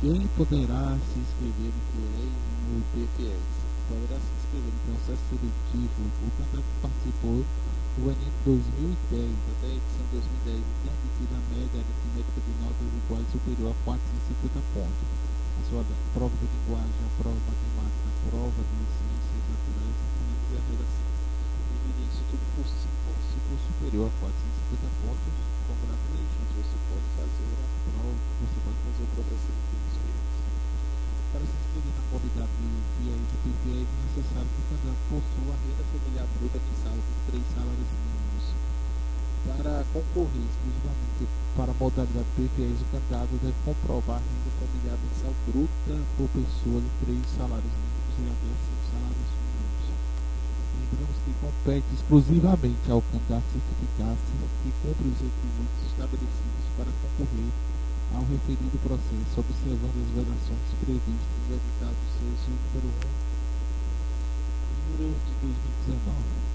Quem poderá se inscrever no PFS? Poderá se inscrever no processo seletivo. O candidato participou do Enem 2010, até a edição 2010, e tem adquirido a média aritmética de notas iguais superior a 450 pontos. A sua prova de linguagem, a prova matemática, a prova de ciências naturais, e a redação. Dividir isso tudo por 5, se for superior a 450 pontos, congratulations, você pode fazer a para se inscrever na qualidade de FIES e PFIES é necessário que o candidato possua renda familiar bruta mensal de três salários mínimos. Para concorrer exclusivamente para a modalidade PFIES, o candidato deve comprovar a renda familiar mensal bruta por pessoa de três salários mínimos e até cinco salários mínimos. Lembramos que compete exclusivamente ao candidato certificar-se que cumpre os requisitos estabelecidos para concorrer referido processo, observando as vedações previstas no editado CESO número 1, número de 2019.